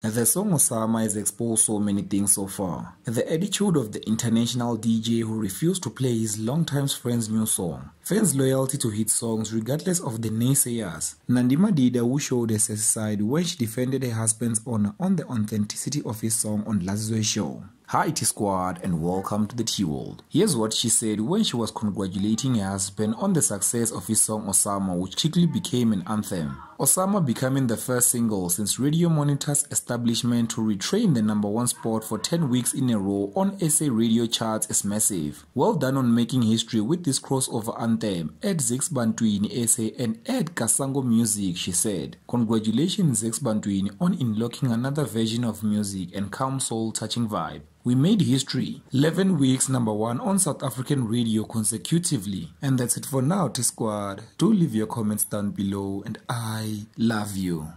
The song Osama has exposed so many things so far. The attitude of the international DJ who refused to play his longtime friend's new song. Fans' loyalty to hit songs regardless of the naysayers. Nandi Madida who showed her side when she defended her husband's honor on the authenticity of his song on Lasizwe show. Hi T Squad and welcome to the Tea World. Here's what she said when she was congratulating her husband on the success of his song Osama which quickly became an anthem. Osama becoming the first single since Radio Monitor's establishment to retrain the number one spot for 10 weeks in a row on SA radio charts is massive. Well done on making history with this crossover anthem at Zakes Bantwini SA and at Kasango Music, she said. Congratulations Zakes Bantwini on unlocking another version of music and calm soul touching vibe. We made history. 11 weeks number one on South African radio consecutively. And that's it for now, T Squad. Do leave your comments down below and I love you.